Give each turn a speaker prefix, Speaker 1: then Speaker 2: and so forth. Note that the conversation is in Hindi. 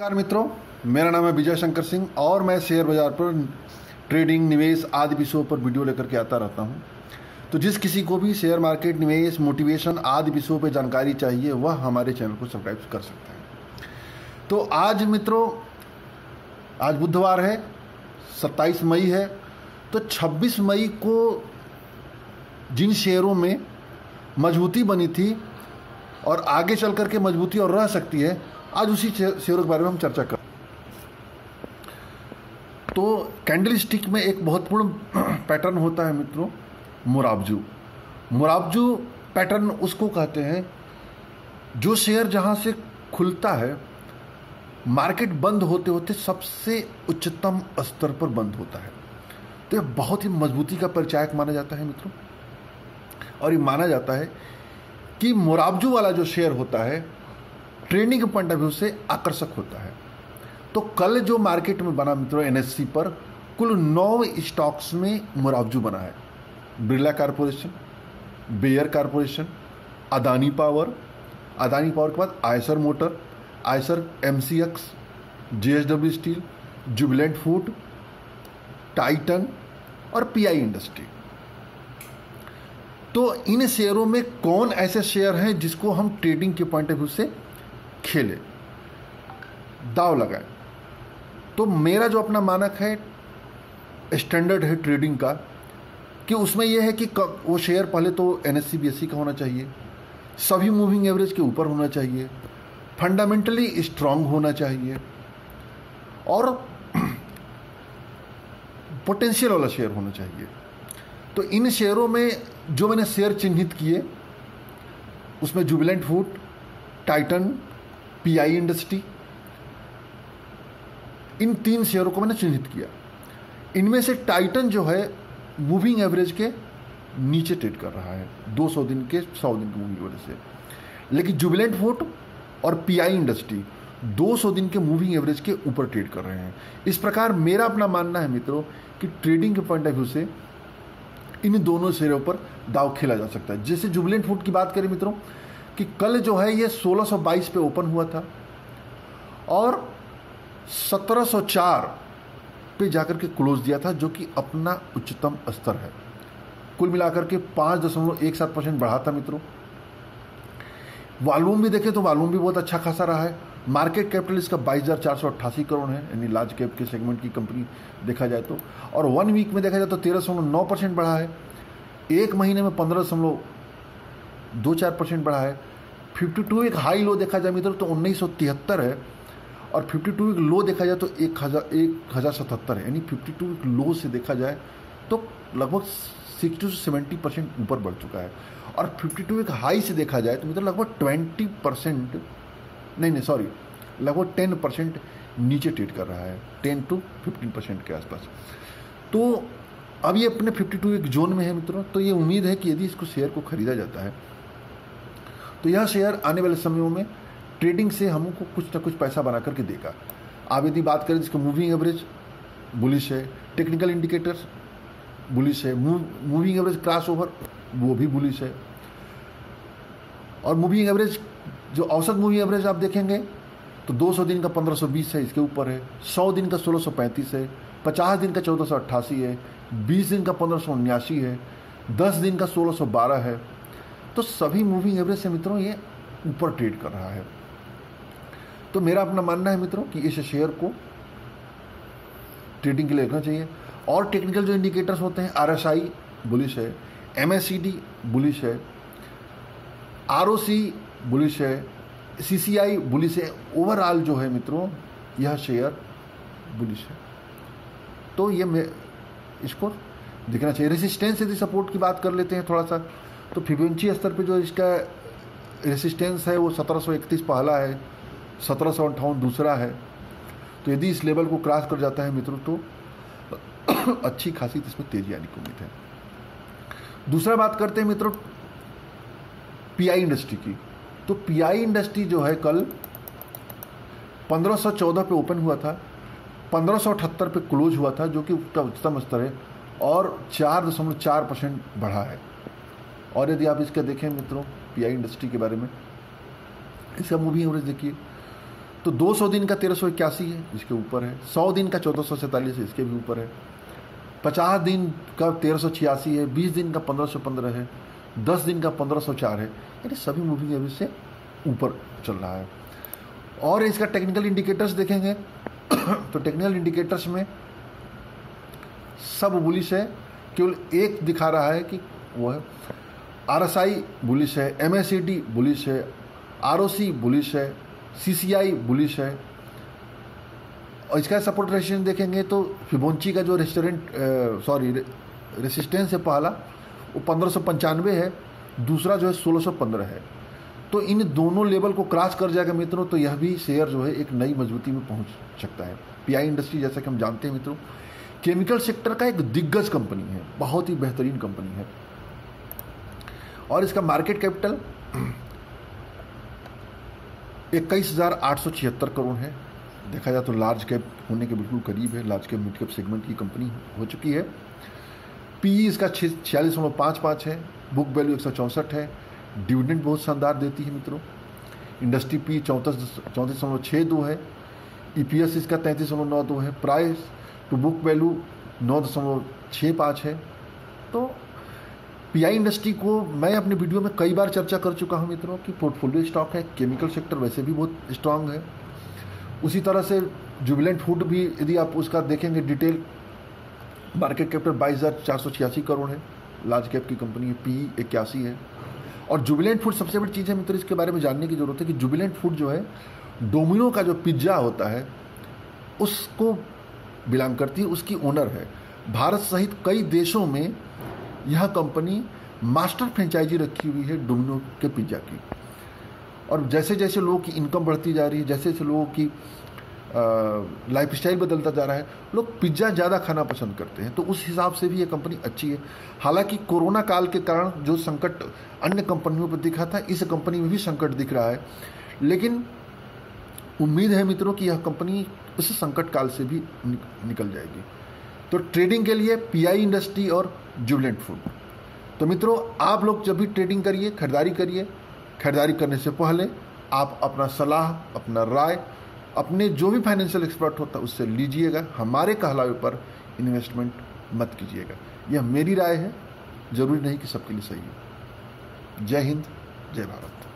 Speaker 1: नमस्कार मित्रों, मेरा नाम है विजय शंकर सिंह और मैं शेयर बाज़ार पर ट्रेडिंग, निवेश आदि विषयों पर वीडियो लेकर के आता रहता हूँ। तो जिस किसी को भी शेयर मार्केट, निवेश, मोटिवेशन आदि विषयों पर जानकारी चाहिए, वह हमारे चैनल को सब्सक्राइब कर सकते हैं। तो आज मित्रों, आज बुधवार है 27 मई है तो 26 मई को जिन शेयरों में मजबूती बनी थी और आगे चल करके मजबूती और रह सकती है आज उसी शेयरों के बारे में हम चर्चा कर तो कैंडल स्टिक में एक महत्वपूर्ण पैटर्न होता है मित्रों, मुराबजू। मुराबजू पैटर्न उसको कहते हैं, जो शेयर जहाँ से खुलता है, मार्केट बंद होते होते सबसे उच्चतम स्तर पर बंद होता है। तो यह बहुत ही मजबूती का परिचायक माना जाता है मित्रों। और ये माना जाता है कि मुराबजू वाला जो शेयर होता है ट्रेडिंग पॉइंट ऑफ़ व्यू से आकर्षक होता है। तो कल जो मार्केट में बना मित्रों एनएससी पर, कुल नौ स्टॉक्स में मुरावजू बना है। Birla corporation, Bayer corporation, Adani power Adani power के बाद Eicher motor, Eicher MCX JSW steel Jubilant food Titan और पीआई इंडस्ट्री तो इन शेयरों में कौन ऐसे शेयर हैं जिसको हम ट्रेडिंग के पॉइंट ऑफ़ व्यू से खेले, दाव लगाए। तो मेरा जो अपना मानक है स्टैंडर्ड है ट्रेडिंग का, कि उसमें यह है कि वो शेयर पहले तो एन एस e का होना चाहिए, सभी मूविंग एवरेज के ऊपर होना चाहिए फंडामेंटली स्ट्रांग होना चाहिए, और पोटेंशियल वाला शेयर होना चाहिए। तो इन शेयरों में जो मैंने शेयर चिन्हित किए, उसमें Jubilant food Titan PI industry इन तीन शेयरों को मैंने चिन्हित किया। इनमें से टाइटन जो है मूविंग एवरेज के नीचे ट्रेड कर रहा है। 200 दिन के 100 दिन की मूविंग एवरेज से। लेकिन जुबिलेंट फोर्ट और पीआई इंडस्ट्री 200 दिन के मूविंग एवरेज के ऊपर ट्रेड कर रहे हैं। इस प्रकार मेरा अपना मानना है मित्रों कि ट्रेडिंग के पॉइंट ऑफ़ व्यू से इन दोनों शेयरों पर दाव खेला जा सकता है। जैसे जुबिलेंट फ़ूड की बात करें मित्रों कि कल जो है ये 1622 पे ओपन हुआ था और 1704 पे जाकर के क्लोज दिया था, जो कि अपना उच्चतम स्तर है। कुल मिलाकर के पाँच दशमलव एक सात परसेंट बढ़ा था मित्रों। वॉल्यूम भी देखें तो वॉल्यूम भी बहुत अच्छा खासा रहा है। मार्केट कैपिटल इसका बाईस हज़ार चार सौ अट्ठासी करोड़ है, यानी लार्ज कैप के सेगमेंट की कंपनी देखा जाए तो। और वन वीक में देखा जाए तो तेरह दशमलव नौ परसेंट बढ़ा है। एक महीने में पंद्रह दशमलव दो चार परसेंट बढ़ा है। 52 एक हाई लो देखा जाए मित्रों तो उन्नीस सौ तिहत्तर है। और 52 एक लो देखा जाए तो एक हज़ार एक हज़ार सतहत्तर है। यानी 52 एक लो से देखा जाए तो लगभग सिक्सटी टू सेवेंटी परसेंट ऊपर बढ़ चुका है। और 52 एक हाई से देखा जाए तो मतलब लगभग ट्वेंटी परसेंट नहीं नहीं सॉरी लगभग टेन परसेंट नीचे ट्रेड कर रहा है। टेन टू फिफ्टीन परसेंट के आसपास। तो ये अपने 52 एक जोन में है मित्रों तो ये उम्मीद है कि यदि इसको शेयर को खरीदा जाता है तो यह शेयर आने वाले समयों में ट्रेडिंग से हमको कुछ ना कुछ पैसा बना करके देगा। आप यदि बात करें जिसका मूविंग एवरेज, बुलिश है। टेक्निकल इंडिकेटर्स, बुलिश है। मूविंग एवरेज क्रॉस ओवर वो भी बुलिश है। और मूविंग एवरेज, जो औसत मूविंग एवरेज आप देखेंगे तो 200 दिन का 1520 है, इसके ऊपर है। 100 दिन का 1635 है। 50 दिन का 1488 है। 20 दिन का पंद्रह है। 10 दिन का 1612 है। तो सभी मूविंग एवरेज से मित्रों ये ऊपर ट्रेड कर रहा है। तो मेरा अपना मानना है मित्रों कि इस शेयर को ट्रेडिंग के लिए रखना चाहिए। और टेक्निकल जो इंडिकेटर्स होते हैं आर एस आई बुलिश है M S C D bullish है आर ओ सी बुलिश है सी सी आई बुलिश है ओवरऑल जो है मित्रों, यह शेयर बुलिश है। तो ये इसको दिखना चाहिए। रेसिस्टेंस यदि सपोर्ट की बात कर लेते हैं थोड़ा सा तो फिबेंची स्तर पे जो इसका रेसिस्टेंस है, वो सत्रह सौ इकतीस पहला है, सत्रह दूसरा है। तो यदि इस लेवल को क्रॉस कर जाता है मित्रों तो अच्छी खासी इसमें तेज़ी आने की उम्मीद है। दूसरा बात करते हैं मित्रों पीआई इंडस्ट्री की। तो पीआई इंडस्ट्री जो है कल 1514 पे ओपन हुआ था 1578 पे क्लोज हुआ था, जो कि उसका उच्चतम स्तर है और चार दशमलव चार परसेंट बढ़ा है। और यदि आप इसका देखें मित्रों पीआई इंडस्ट्री के बारे में, इसका मूवी एवरेज देखिए तो 200 दिन का तेरह सौ इक्यासी है, इसके ऊपर है। 100 दिन का चौदह सौ सैंतालीस है, इसके भी ऊपर है। 50 दिन का तेरह सौ छियासी है 20 दिन का 1515 है 10 दिन का 1504 है। यानी सभी मूविंग एवरेज से ऊपर चल रहा है। और इसका टेक्निकल इंडिकेटर्स देखेंगे तो टेक्निकल इंडिकेटर्स में सब बुलिश है, केवल एक दिखा रहा है कि वो है आर एस आई बुलिश है M S C D bullish है आर ओ सी बुलिश है सी सी आई बुलिश है। और इसका सपोर्ट रेजिस्टेंस देखेंगे तो फिबोंची का जो रेस्टोरेंट सॉरी रेसिस्टेंस है पहला, वो पंद्रह सौ पंचानवे है, दूसरा जो है सोलह सौ पंद्रह है। तो इन दोनों लेवल को क्रॉस कर जाएगा मित्रों तो यह भी शेयर जो है एक नई मजबूती में पहुँच सकता है। पीआई इंडस्ट्री जैसा कि हम जानते हैं मित्रों केमिकल सेक्टर का एक दिग्गज कंपनी है, बहुत ही बेहतरीन कंपनी है। और इसका मार्केट कैपिटल इक्कीस हज़ार आठ सौ छिहत्तर करोड़ है। देखा जाए तो लार्ज कैप होने के बिल्कुल करीब है। Large cap mid cap segment की कंपनी हो चुकी है। पी इसका छियालीस दशमलव पाँच पाँच है। बुक वैल्यू एक सौ चौंसठ है। डिविडेंड बहुत शानदार देती है मित्रों। इंडस्ट्री पी चौंतीस चौंतीस दशमलव छः दो है। ई पी एस इसका तैंतीस दशमलव नौ दो है। प्राइस टू बुक वैल्यू नौ दशमलव छः पाँच है। तो पीआई इंडस्ट्री को मैं अपने वीडियो में कई बार चर्चा कर चुका हूँ मित्रों कि पोर्टफोलियो स्टॉक है केमिकल सेक्टर वैसे भी बहुत स्ट्रांग है। उसी तरह से जुबिलेंट फ़ूड भी यदि आप उसका देखेंगे डिटेल मार्केट कैपिटल बाईस हज़ार चार सौ छियासी करोड़ है। लार्ज कैप की कंपनी है पी इक्यासी है। और जुबिलेंट फ़ूड सबसे बड़ी चीज़ है मित्र, इसके बारे में जानने की ज़रूरत है कि जुबिलेंट फ़ूड जो है डोमिनो का जो पिज़्ज़ा होता है, उसको बिलोंग करती है, उसकी ओनर है। भारत सहित कई देशों में यह कंपनी मास्टर फ्रेंचाइजी रखी हुई है डोमिनो के पिज़्ज़ा की। और जैसे जैसे लोगों की इनकम बढ़ती जा रही है जैसे जैसे लोगों की लाइफ स्टाइल बदलता जा रहा है, लोग पिज़्ज़ा ज़्यादा खाना पसंद करते हैं। तो उस हिसाब से भी ये कंपनी अच्छी है। हालाँकि कोरोना काल के कारण जो संकट अन्य कंपनियों पर दिखा था, इस कंपनी में भी संकट दिख रहा है। लेकिन उम्मीद है मित्रों कि यह कंपनी इस संकट काल से भी निकल जाएगी। तो ट्रेडिंग के लिए पीआई इंडस्ट्री और जुबलेंट फ़ूड तो मित्रों, आप लोग जब भी ट्रेडिंग करिए, खरीदारी करिए, खरीदारी करने से पहले आप अपना सलाह, अपना राय, अपने जो भी फाइनेंशियल एक्सपर्ट होता है, उससे लीजिएगा। हमारे कहलावे पर इन्वेस्टमेंट मत कीजिएगा। यह मेरी राय है। ज़रूरी नहीं कि सबके लिए सही हो। जय हिंद, जय भारत।